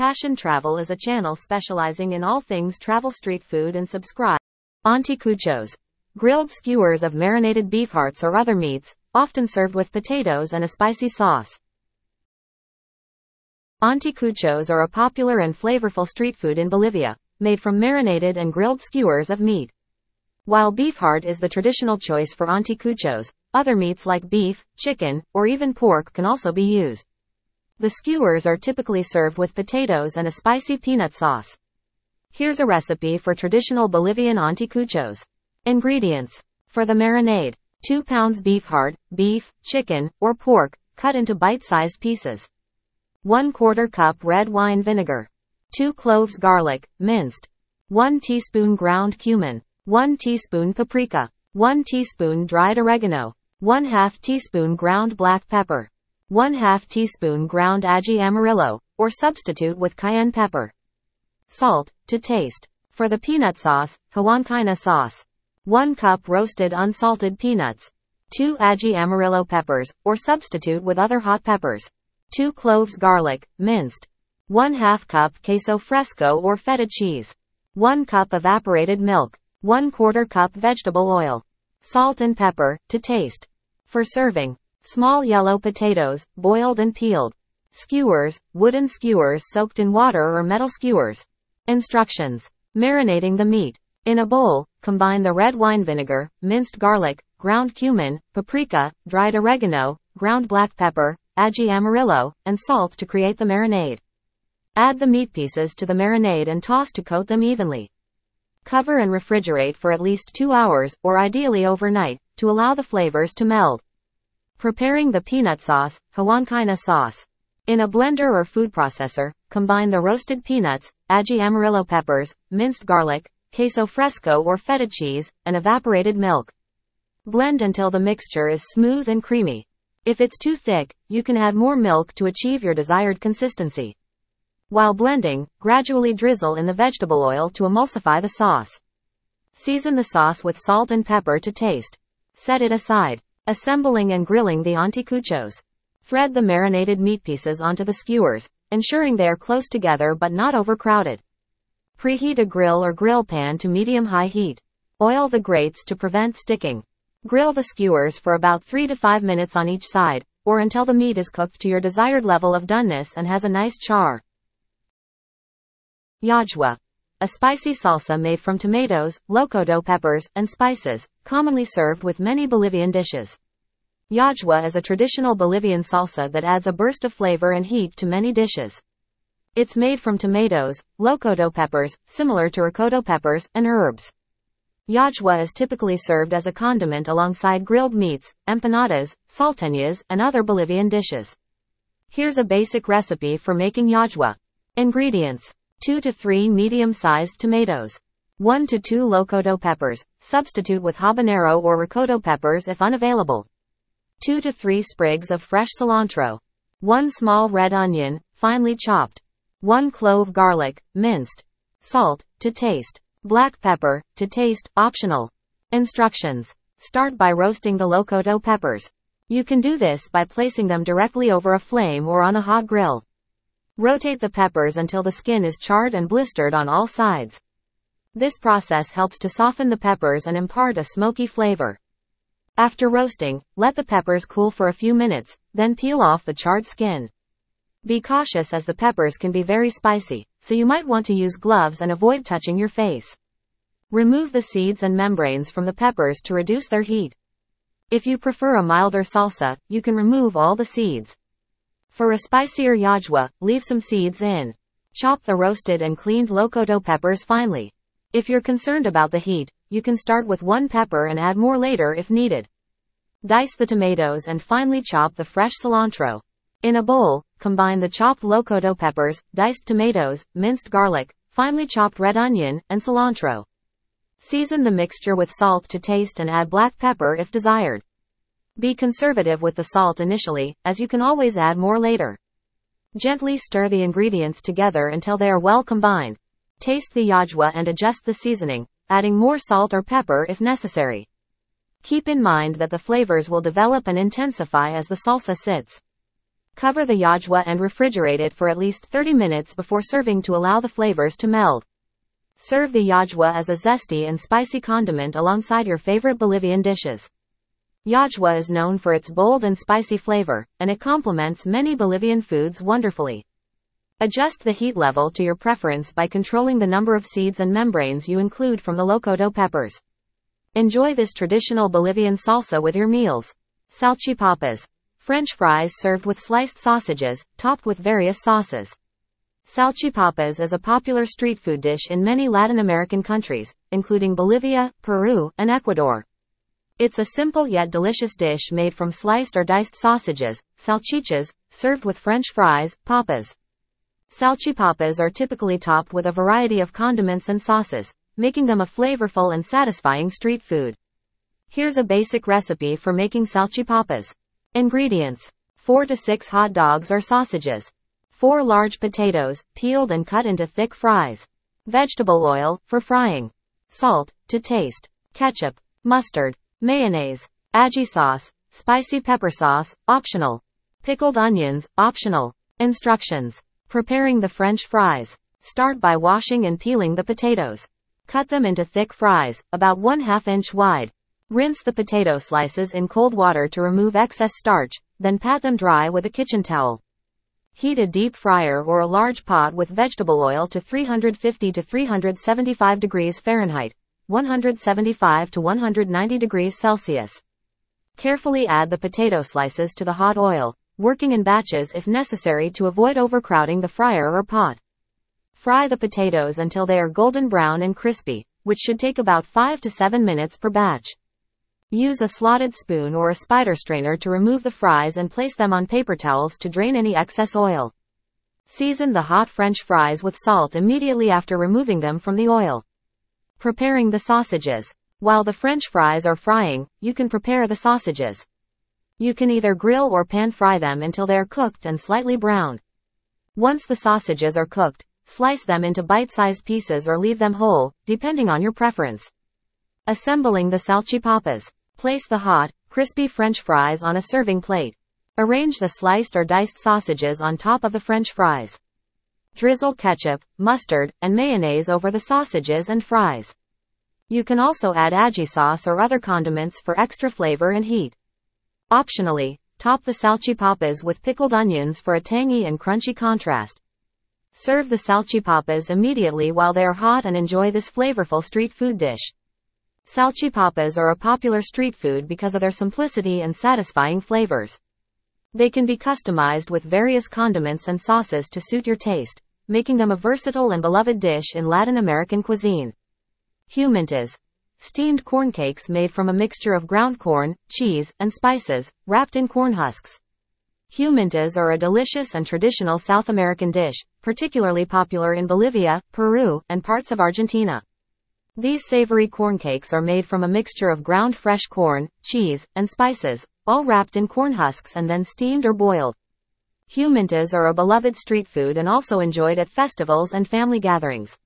Passion Travel is a channel specializing in all things travel street food and subscribe. Anticuchos. Grilled skewers of marinated beef hearts or other meats, often served with potatoes and a spicy sauce. Anticuchos are a popular and flavorful street food in Bolivia, made from marinated and grilled skewers of meat. While beef heart is the traditional choice for anticuchos, other meats like beef, chicken, or even pork can also be used. The skewers are typically served with potatoes and a spicy peanut sauce. Here's a recipe for traditional Bolivian anticuchos. Ingredients. For the marinade. 2 pounds beef heart, beef, chicken, or pork, cut into bite-sized pieces. 1 quarter cup red wine vinegar. 2 cloves garlic, minced. 1 teaspoon ground cumin. 1 teaspoon paprika. 1 teaspoon dried oregano. 1 half teaspoon ground black pepper. 1 2 teaspoon ground ají amarillo, or substitute with cayenne pepper. Salt, to taste. For the peanut sauce, Huancaina sauce. 1 cup roasted unsalted peanuts. 2 ají amarillo peppers, or substitute with other hot peppers. 2 cloves garlic, minced. 1 2 cup queso fresco or feta cheese. 1 cup evaporated milk. 1 quarter cup vegetable oil. Salt and pepper, to taste. For serving, Small yellow potatoes, boiled and peeled. Skewers, wooden skewers soaked in water or metal skewers. Instructions. Marinating the meat. In a bowl, combine the red wine vinegar, minced garlic, ground cumin, paprika, dried oregano, ground black pepper, ají amarillo, and salt to create the marinade. Add the meat pieces to the marinade and toss to coat them evenly. Cover and refrigerate for at least two hours, or ideally overnight, to allow the flavors to meld. Preparing the peanut sauce, Huancaina sauce. In a blender or food processor, combine the roasted peanuts, ají amarillo peppers, minced garlic, queso fresco or feta cheese, and evaporated milk. Blend until the mixture is smooth and creamy. If it's too thick, you can add more milk to achieve your desired consistency. While blending, gradually drizzle in the vegetable oil to emulsify the sauce. Season the sauce with salt and pepper to taste. Set it aside. Assembling and grilling the anticuchos. Thread the marinated meat pieces onto the skewers, ensuring they are close together but not overcrowded. Preheat a grill or grill pan to medium-high heat. Oil the grates to prevent sticking. Grill the skewers for about 3 to 5 minutes on each side, or until the meat is cooked to your desired level of doneness and has a nice char. Llajwa a spicy salsa made from tomatoes, locoto peppers, and spices, commonly served with many Bolivian dishes. Llajwa is a traditional Bolivian salsa that adds a burst of flavor and heat to many dishes. It's made from tomatoes, locoto peppers, similar to rocoto peppers, and herbs. Llajwa is typically served as a condiment alongside grilled meats, empanadas, salteñas, and other Bolivian dishes. Here's a basic recipe for making llajwa. Ingredients 2 to 3 medium-sized tomatoes. 1 to 2 locoto peppers, substitute with habanero or rocoto peppers if unavailable. 2 to 3 sprigs of fresh cilantro. 1 small red onion, finely chopped. 1 clove garlic, minced. Salt, to taste. Black pepper, to taste, optional. Instructions. Start by roasting the locoto peppers. You can do this by placing them directly over a flame or on a hot grill. Rotate the peppers until the skin is charred and blistered on all sides. This process helps to soften the peppers and impart a smoky flavor. After roasting, let the peppers cool for a few minutes, then peel off the charred skin. Be cautious as the peppers can be very spicy, so you might want to use gloves and avoid touching your face. Remove the seeds and membranes from the peppers to reduce their heat. If you prefer a milder salsa, you can remove all the seeds. For a spicier llajwa, leave some seeds in. Chop the roasted and cleaned locoto peppers finely. If you're concerned about the heat, you can start with one pepper and add more later if needed. Dice the tomatoes and finely chop the fresh cilantro. In a bowl, combine the chopped locoto peppers, diced tomatoes, minced garlic, finely chopped red onion, and cilantro. Season the mixture with salt to taste and add black pepper if desired. Be conservative with the salt initially, as you can always add more later. Gently stir the ingredients together until they are well combined. Taste the llajwa and adjust the seasoning, adding more salt or pepper if necessary. Keep in mind that the flavors will develop and intensify as the salsa sits. Cover the llajwa and refrigerate it for at least 30 minutes before serving to allow the flavors to meld. Serve the llajwa as a zesty and spicy condiment alongside your favorite Bolivian dishes. Llajwa is known for its bold and spicy flavor, and it complements many Bolivian foods wonderfully. Adjust the heat level to your preference by controlling the number of seeds and membranes you include from the locoto peppers. Enjoy this traditional Bolivian salsa with your meals. Salchipapas. French fries served with sliced sausages, topped with various sauces. Salchipapas is a popular street food dish in many Latin American countries, including Bolivia, Peru, and Ecuador. It's a simple yet delicious dish made from sliced or diced sausages, salchichas, served with French fries, papas. Salchipapas are typically topped with a variety of condiments and sauces, making them a flavorful and satisfying street food. Here's a basic recipe for making salchipapas. Ingredients 4 to 6 hot dogs or sausages, 4 large potatoes, peeled and cut into thick fries, vegetable oil, for frying, salt, to taste, ketchup, mustard, Mayonnaise. Aji sauce. Spicy pepper sauce, optional. Pickled onions, optional. Instructions. Preparing the French fries. Start by washing and peeling the potatoes. Cut them into thick fries, about 1 half inch wide. Rinse the potato slices in cold water to remove excess starch, then pat them dry with a kitchen towel. Heat a deep fryer or a large pot with vegetable oil to 350 to 375 degrees Fahrenheit, 175 to 190 degrees Celsius. Carefully add the potato slices to the hot oil, working in batches if necessary to avoid overcrowding the fryer or pot. Fry the potatoes until they are golden brown and crispy, which should take about 5 to 7 minutes per batch. Use a slotted spoon or a spider strainer to remove the fries and place them on paper towels to drain any excess oil. Season the hot French fries with salt immediately after removing them from the oil. Preparing the sausages. While the french fries are frying, you can prepare the sausages. You can either grill or pan fry them until they are cooked and slightly browned. Once the sausages are cooked, slice them into bite-sized pieces or leave them whole, depending on your preference. Assembling the salchipapas. Place the hot, crispy french fries on a serving plate. Arrange the sliced or diced sausages on top of the french fries. Drizzle ketchup, mustard, and mayonnaise over the sausages and fries. You can also add aji sauce or other condiments for extra flavor and heat. Optionally, top the salchipapas with pickled onions for a tangy and crunchy contrast. Serve the salchipapas immediately while they are hot and enjoy this flavorful street food dish. Salchipapas are a popular street food because of their simplicity and satisfying flavors. They can be customized with various condiments and sauces to suit your taste, making them a versatile and beloved dish in Latin American cuisine. Humintas. Steamed corn cakes made from a mixture of ground corn, cheese, and spices, wrapped in corn husks. Humintas are a delicious and traditional South American dish, particularly popular in Bolivia, Peru, and parts of Argentina. These savory corn cakes are made from a mixture of ground fresh corn, cheese, and spices, all wrapped in corn husks and then steamed or boiled. Humintas are a beloved street food and also enjoyed at festivals and family gatherings.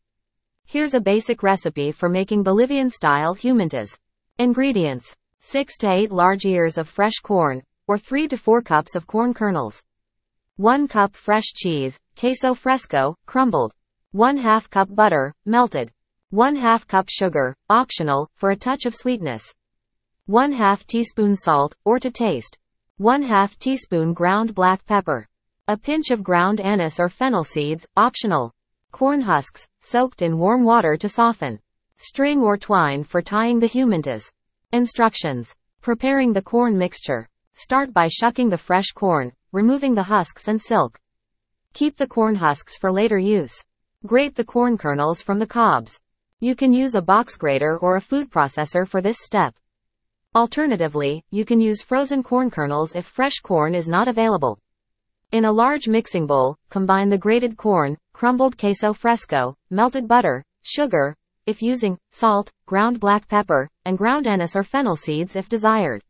Here's a basic recipe for making Bolivian-style humintas. Ingredients. 6 to 8 large ears of fresh corn, or 3 to 4 cups of corn kernels. 1 cup fresh cheese, queso fresco, crumbled. 1 half cup butter, melted. 1 half cup sugar, optional, for a touch of sweetness. 1 half teaspoon salt, or to taste. 1 half teaspoon ground black pepper. A pinch of ground anise or fennel seeds, optional. Corn husks, soaked in warm water to soften. String or twine for tying the humintas. Instructions. Preparing the corn mixture. Start by shucking the fresh corn, removing the husks and silk. Keep the corn husks for later use. Grate the corn kernels from the cobs. You can use a box grater or a food processor for this step. Alternatively, you can use frozen corn kernels if fresh corn is not available. In a large mixing bowl, combine the grated corn, crumbled queso fresco, melted butter, sugar, if using, salt, ground black pepper, and ground anise or fennel seeds if desired.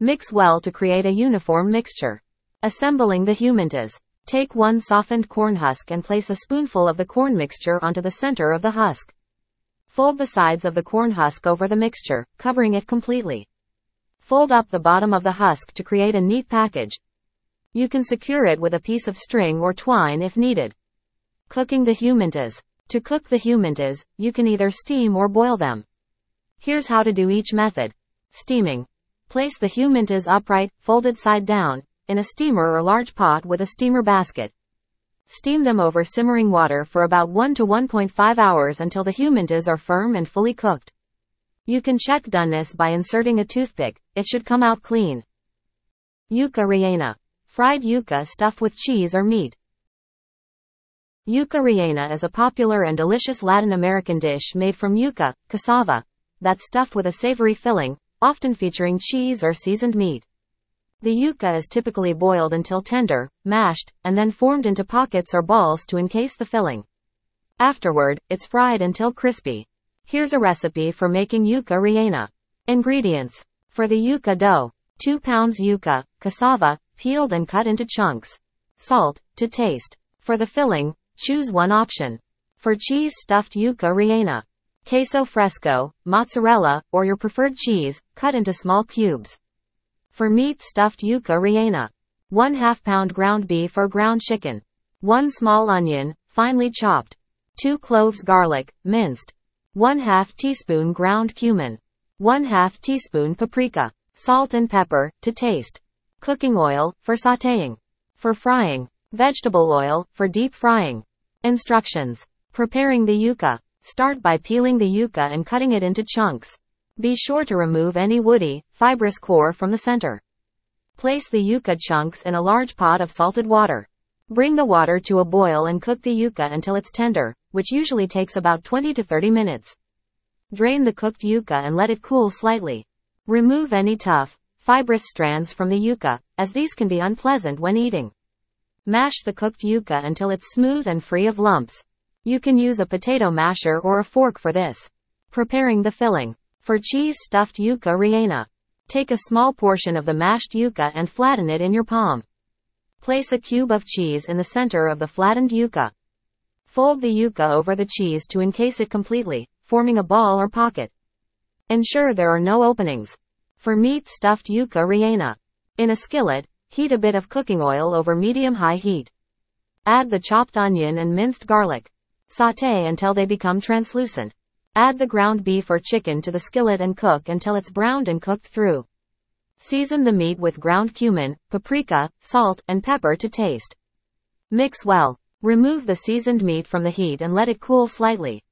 Mix well to create a uniform mixture. Assembling the humintas. Take one softened corn husk and place a spoonful of the corn mixture onto the center of the husk. Fold the sides of the corn husk over the mixture, covering it completely. Fold up the bottom of the husk to create a neat package. You can secure it with a piece of string or twine if needed. Cooking the humintas. To cook the humintas, you can either steam or boil them. Here's how to do each method. Steaming. Place the humintas upright, folded side down, in a steamer or large pot with a steamer basket. Steam them over simmering water for about 1 to 1.5 hours until the humintas are firm and fully cooked. You can check doneness by inserting a toothpick, it should come out clean. Yuca rellena. Fried yuca stuffed with cheese or meat. Yuca rellena is a popular and delicious Latin American dish made from yuca, cassava, that's stuffed with a savory filling, often featuring cheese or seasoned meat. The yuca is typically boiled until tender, mashed, and then formed into pockets or balls to encase the filling. Afterward, it's fried until crispy. Here's a recipe for making yuca rellena. Ingredients. For the yuca dough, 2 pounds yuca, cassava, peeled and cut into chunks. Salt, to taste. For the filling, choose one option. For cheese stuffed yuca rellena, queso fresco, mozzarella, or your preferred cheese, cut into small cubes. For meat stuffed yuca rellena, 1 half pound ground beef or ground chicken, 1 small onion, finely chopped, 2 cloves garlic, minced, 1 half teaspoon ground cumin, 1 half teaspoon paprika, salt and pepper, to taste. Cooking oil, for sautéing. For frying. Vegetable oil, for deep frying. Instructions. Preparing the yuca. Start by peeling the yuca and cutting it into chunks. Be sure to remove any woody, fibrous core from the center. Place the yuca chunks in a large pot of salted water. Bring the water to a boil and cook the yuca until it's tender, which usually takes about 20 to 30 minutes. Drain the cooked yuca and let it cool slightly. Remove any tough, fibrous strands from the yuca, as these can be unpleasant when eating. Mash the cooked yuca until it's smooth and free of lumps. You can use a potato masher or a fork for this. Preparing the filling. For cheese stuffed yuca rellena. Take a small portion of the mashed yuca and flatten it in your palm. Place a cube of cheese in the center of the flattened yuca. Fold the yuca over the cheese to encase it completely, forming a ball or pocket. Ensure there are no openings. For meat stuffed yuca rellena. In a skillet, heat a bit of cooking oil over medium-high heat. Add the chopped onion and minced garlic. Sauté until they become translucent. Add the ground beef or chicken to the skillet and cook until it's browned and cooked through. Season the meat with ground cumin, paprika, salt, and pepper to taste. Mix well. Remove the seasoned meat from the heat and let it cool slightly.